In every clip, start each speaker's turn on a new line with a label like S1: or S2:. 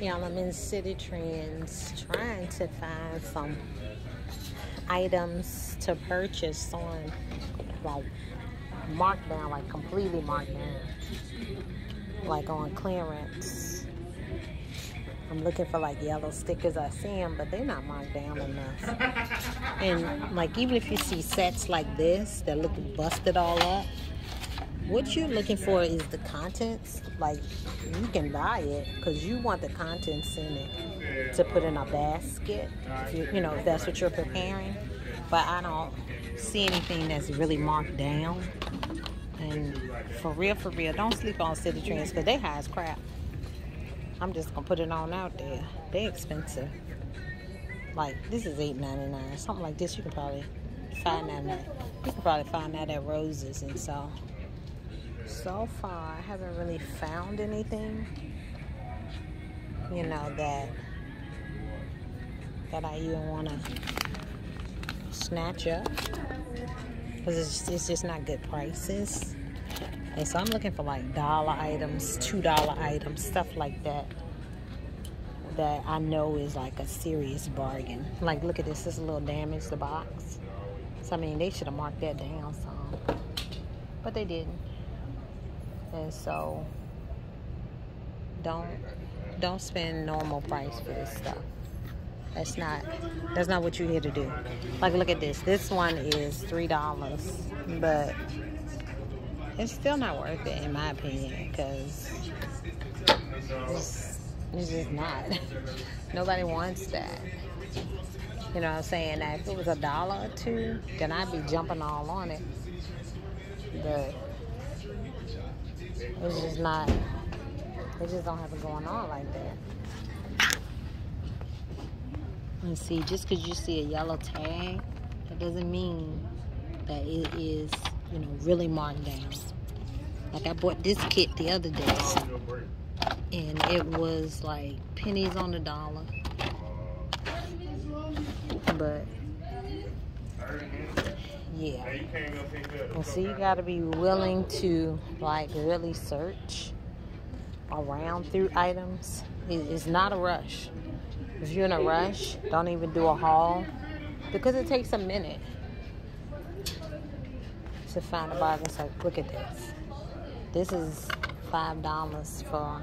S1: Y'all, I'm in Citi Trends trying to find some items to purchase on like markdown, like completely markdown. like on clearance. I'm looking for like yellow stickers. I see them, but they're not marked down enough. And like even if you see sets like this that look busted all up, what you're looking for is the contents. Like you can buy it because you want the contents in it to put in a basket. You, you know, if that's what you're preparing. But I don't see anything that's really marked down. And for real, for real, don't sleep on Citi Trends because they high as crap. I'm just gonna put it on out there. They expensive. Like this is $8.99. Something like this you can probably $5.99. You can probably find that at Roses and so so far I haven't really found anything you know that that I even want to snatch up. Because it's, it's just not good prices. And so I'm looking for like dollar items two dollar items stuff like that that I know is like a serious bargain. Like look at this this is a little damaged the box. So I mean they should have marked that down some. But they didn't and so don't don't spend normal price for this stuff. That's not that's not what you're here to do. Like look at this. This one is three dollars but it's still not worth it in my opinion because it's, it's just not. Nobody wants that. You know what i'm saying? Now if it was a dollar or two then i'd be jumping all on it. But it's just not, they just don't have it going on like that. Let's see, just because you see a yellow tag, that doesn't mean that it is, you know, really marked down. Like I bought this kit the other day, and it was like pennies on the dollar. But yeah. And so you got to be willing to like really search around through items. It's not a rush. If you're in a rush, don't even do a haul because it takes a minute to find a bargain. So look at this. This is five dollars for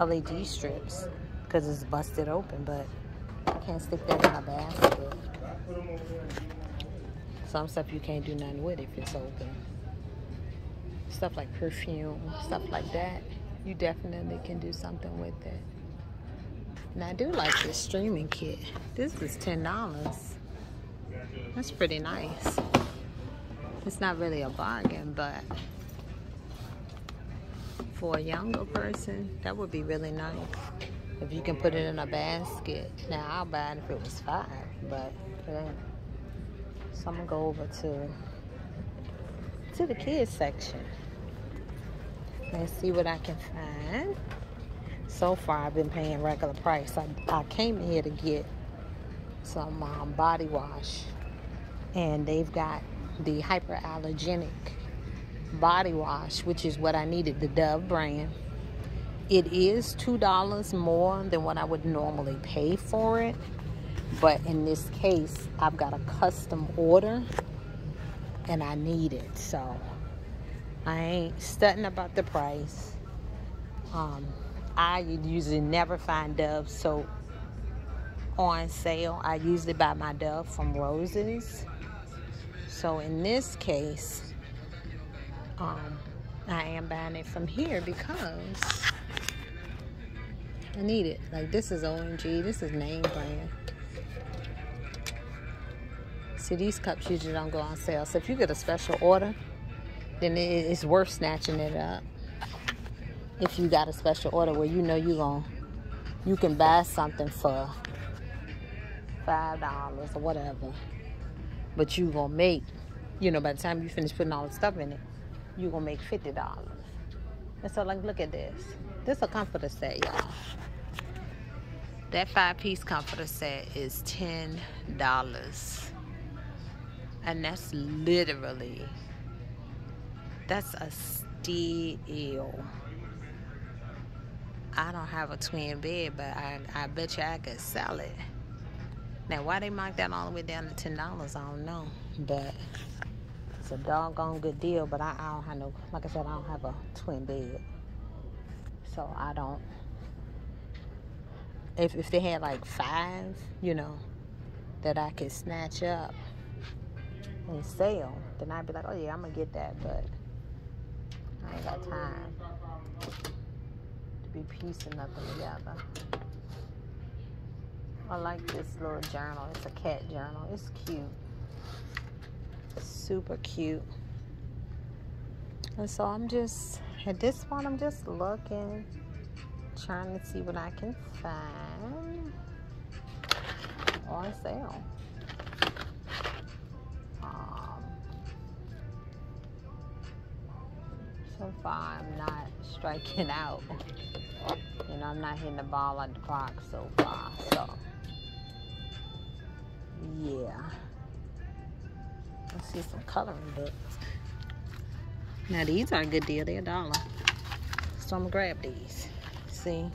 S1: LED strips because it's busted open, but I can't stick that in a basket. Some stuff you can't do nothing with if it's open. Stuff like perfume, stuff like that, you definitely can do something with it. And I do like this streaming kit. This is $10. That's pretty nice. It's not really a bargain, but for a younger person, that would be really nice. If you can put it in a basket. Now, I'll buy it if it was five, but so I'm gonna go over to to the kids section and see what I can find. So far, I've been paying regular price. I, I came here to get some um, body wash, and they've got the hyperallergenic body wash, which is what I needed, the Dove brand. It is $2 more than what I would normally pay for it. But in this case, I've got a custom order and I need it. So I ain't studying about the price. Um, I usually never find Dove soap on sale. I usually buy my Dove from Roses. So in this case, um, I am buying it from here because I need it. Like this is OMG, this is name brand. See, these cups usually don't go on sale. So if you get a special order, then it's worth snatching it up. If you got a special order where you know you going you can buy something for five dollars or whatever, but you gonna make, you know, by the time you finish putting all the stuff in it, you gonna make fifty dollars. And so, like, look at this. This is a comforter set, y'all. That five-piece comforter set is ten dollars. And that's literally, that's a steal. I don't have a twin bed, but I, I bet you I could sell it. Now, why they mark that all the way down to ten dollars, I don't know. But it's a doggone good deal. But I, I don't have no, like I said, I don't have a twin bed, so I don't. If if they had like five, you know, that I could snatch up and sale, then I'd be like, oh yeah, I'm gonna get that. But I ain't got time to be piecing nothing together. I like this little journal. It's a cat journal. It's cute. super cute. And so I'm just, at this point, I'm just looking, trying to see what I can find on sale. So far, I'm not striking out. You know, I'm not hitting the ball on the park so far. So yeah. Let's see some coloring books. Now these are a good deal. They're a dollar. So I'm gonna grab these. See?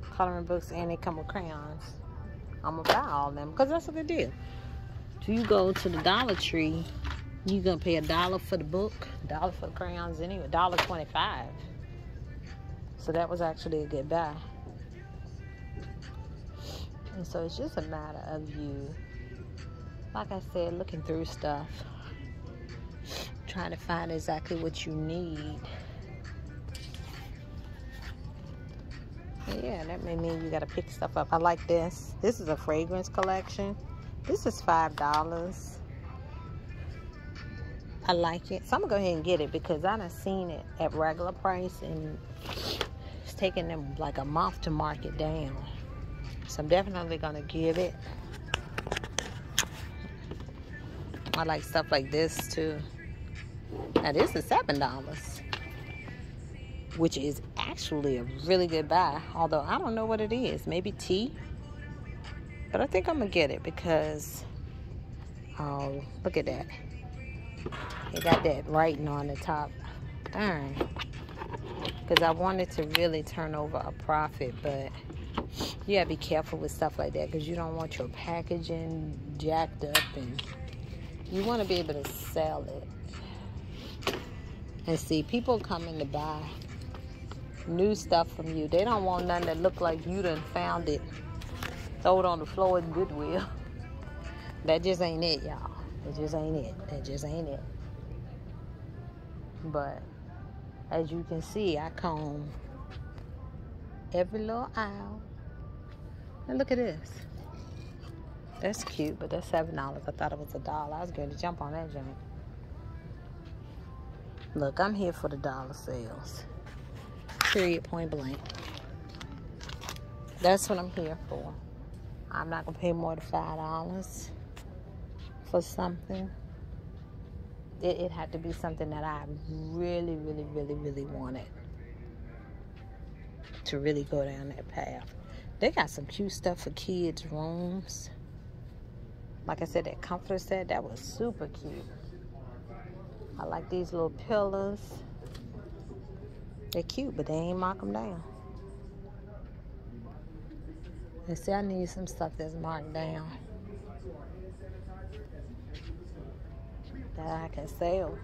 S1: Coloring books and they come with crayons. I'm gonna buy all of them because that's a good deal. So you go to the Dollar Tree, you gonna pay a dollar for the book, dollar for the crayons anyway, dollar twenty-five. So that was actually a good buy. And so it's just a matter of you, like I said, looking through stuff, trying to find exactly what you need. yeah, that may mean you got to pick stuff up. I like this. This is a fragrance collection. This is $5. I like it. So I'm going to go ahead and get it because I done seen it at regular price and it's taking them like a month to mark it down. So I'm definitely gonna give it. I like stuff like this too. Now this is seven dollars, which is actually a really good buy. Although I don't know what it is, maybe tea. But I think I'm gonna get it because, oh, look at that. It got that writing on the top. Darn. Because I wanted to really turn over a profit, but you gotta be careful with stuff like that because you don't want your packaging jacked up and you want to be able to sell it. And see people coming to buy new stuff from you. They don't want nothing that look like you done found it throw it on the floor in goodwill. That just ain't it y'all. That just ain't it. That just ain't it but as you can see i comb every little aisle and look at this. That's cute, but that's seven dollars. I thought it was a dollar. I was going to jump on that junk. Look, I'm here for the dollar sales. Period, point blank. That's what I'm here for. I'm not gonna pay more than five dollars for something. It, it had to be something that I really, really, really, really wanted to really go down that path. They got some cute stuff for kids' rooms. Like I said, that comforter set, that was super cute. I like these little pillows. They're cute, but they ain't mark them down. They say I need some stuff that's marked down. That I can sell.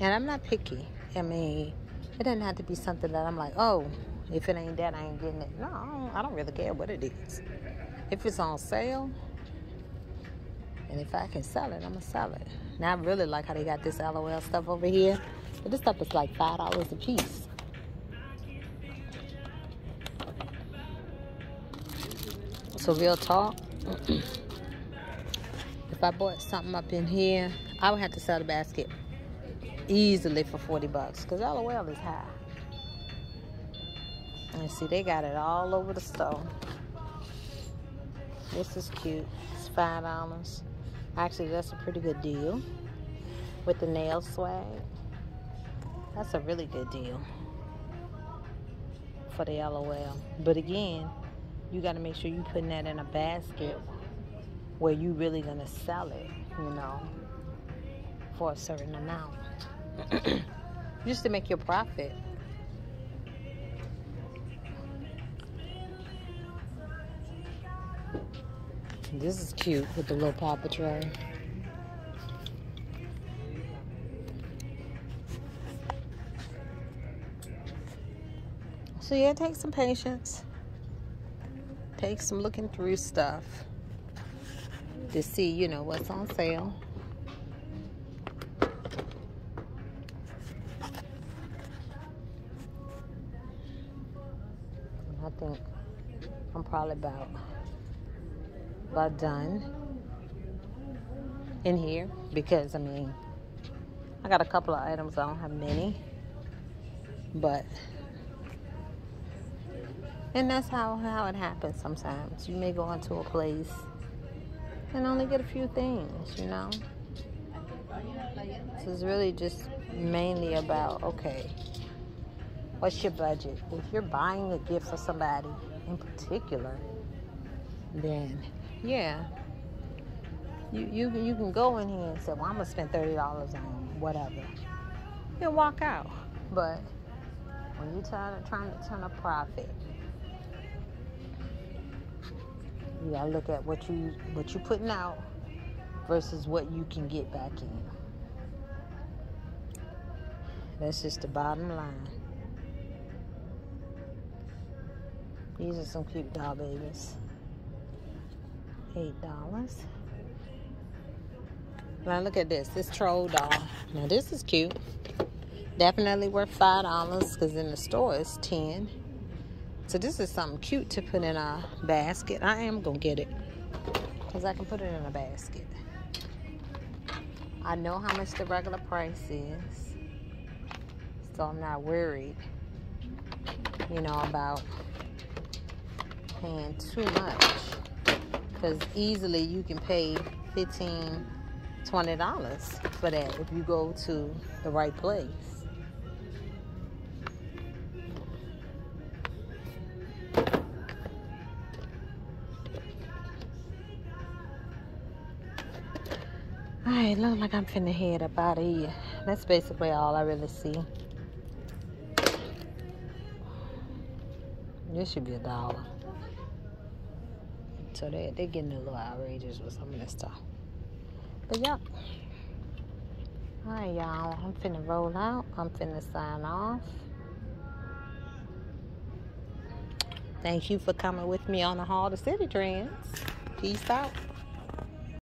S1: And I'm not picky. I mean, it doesn't have to be something that I'm like, oh, if it ain't that, I ain't getting it. No, I don't, I don't really care what it is. If it's on sale, and if I can sell it, I'm gonna sell it. Now I really like how they got this LOL stuff over here. But this stuff is like five dollars a piece. So real talk. if I bought something up in here, I would have to sell the basket easily for 40 bucks because LOL is high. And see, they got it all over the store. This is cute. It's $5. Actually, that's a pretty good deal with the nail swag. That's a really good deal for the LOL. But again, you got to make sure you're putting that in a basket where you really gonna sell it, you know, for a certain amount, just to make your profit. This is cute with the little Paw Patrol. So yeah, take some patience. Take some looking through stuff to see, you know, what's on sale. I think I'm probably about about done in here because I mean I got a couple of items I don't have many but and that's how how it happens sometimes. You may go into a place and only get a few things you know? So it's really just mainly about okay what's your budget? If you're buying a gift for somebody in particular then yeah. You you you can go in here and say, well, I'm gonna spend thirty dollars on whatever, and walk out. But when you're trying to trying to turn a profit, you gotta look at what you what you're putting out versus what you can get back in. That's just the bottom line. These are some cute doll babies eight dollars. Now look at this. This troll doll. Now this is cute. Definitely worth five dollars because in the store it's ten. So this is something cute to put in a basket. I am gonna get it because i can put it in a basket. I know how much the regular price is so i'm not worried you know about paying too much because easily you can pay 15 20 dollars for that if you go to the right place. All right look like i'm finna head up out of here. That's basically all i really see. This should be a dollar so they, they're getting a little outrageous with some of this stuff. But yep. Alright, y'all. I'm finna roll out. I'm finna sign off. Thank you for coming with me on the Haul to Citi Trends. Peace out.